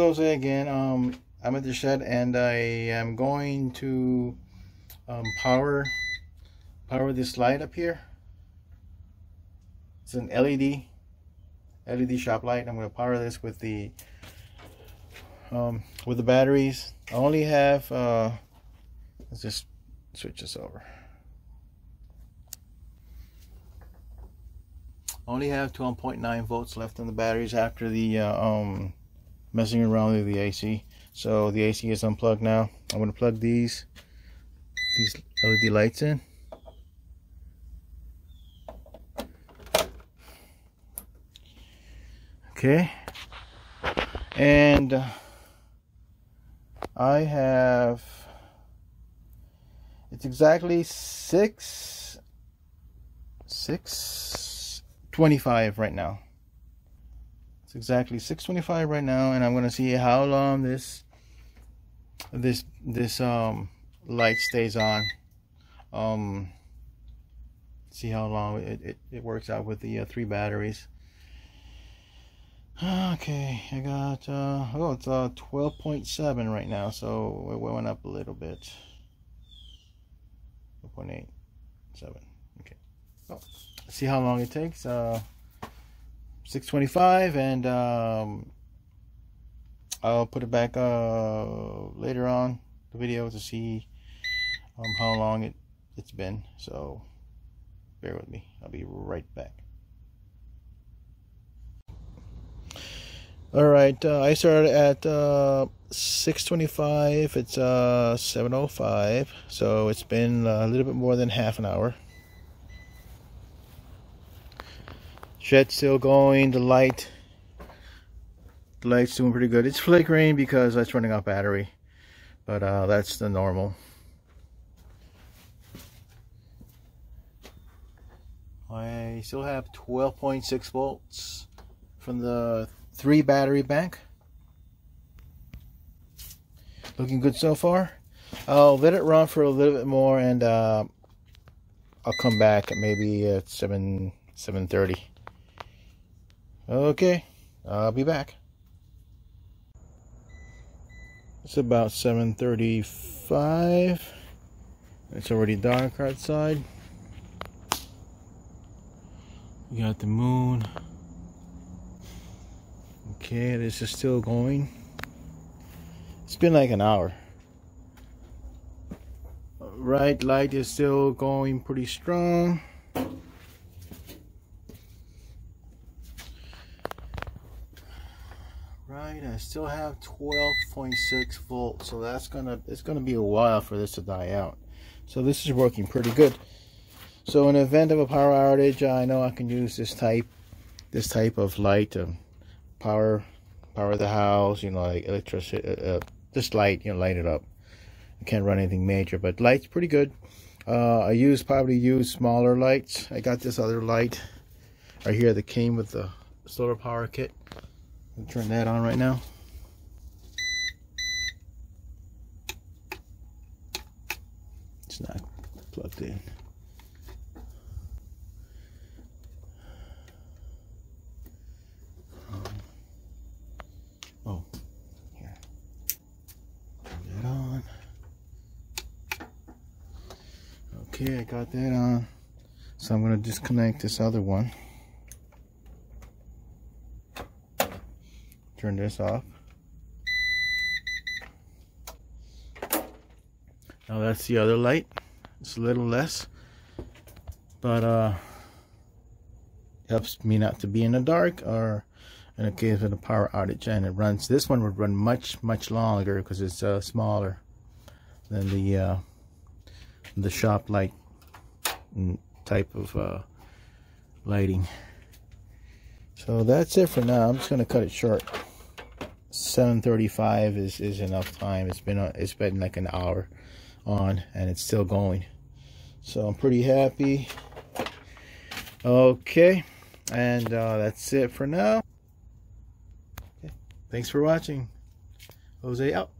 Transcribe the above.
Jose again. Um, I'm at the shed and I am going to um, power power this light up here. It's an LED LED shop light. I'm going to power this with the um, with the batteries. I only have uh, let's just switch this over. only have 12.9 volts left in the batteries after the uh, um, messing around with the AC. So the AC is unplugged now. I'm to plug these these LED lights in. Okay. And I have it's exactly six six 25 right now. It's exactly 625 right now and I'm to see how long this this this um light stays on. Um see how long it, it, it works out with the uh, three batteries. Okay, I got uh oh it's uh 12.7 right now, so it went up a little bit. 12.8 7. Okay. Oh see how long it takes. Uh, 625 and um, I'll put it back uh, later on the video to see um, how long it, it's been. So bear with me. I'll be right back. All right, uh, I started at uh, 625. It's uh, 705, so it's been a little bit more than half an hour. Shed still going. The light, the light's doing pretty good. It's flickering because it's running off battery, but uh, that's the normal. I still have 12.6 volts from the three battery bank. Looking good so far. I'll let it run for a little bit more and uh, I'll come back maybe at 7 7.30. Okay, I'll be back. It's about 7.35. It's already dark outside. We got the moon. Okay, this is still going. It's been like an hour. Right light is still going pretty strong. Right I still have 12.6 volts so that's gonna it's gonna be a while for this to die out. So this is working pretty good. So in the event of a power outage I know I can use this type this type of light to power power the house you know like electricity uh, uh, this light you know light it up. I can't run anything major but light's pretty good. Uh, I use probably use smaller lights. I got this other light right here that came with the solar power kit turn that on right now. It's not plugged in. Um, oh, here. Turn that on. Okay, I got that on. So I'm going to disconnect this other one. Turn this off. Now that's the other light. It's a little less, but uh, helps me not to be in the dark or in a case of a power outage and it runs. This one would run much much longer because it's uh, smaller than the uh, the shop light type of uh, lighting. So that's it for now. I'm just to cut it short. 7:35 is is enough time. It's been a, it's been like an hour on, and it's still going. So I'm pretty happy. Okay, and uh, that's it for now. Okay. Thanks for watching. Jose out.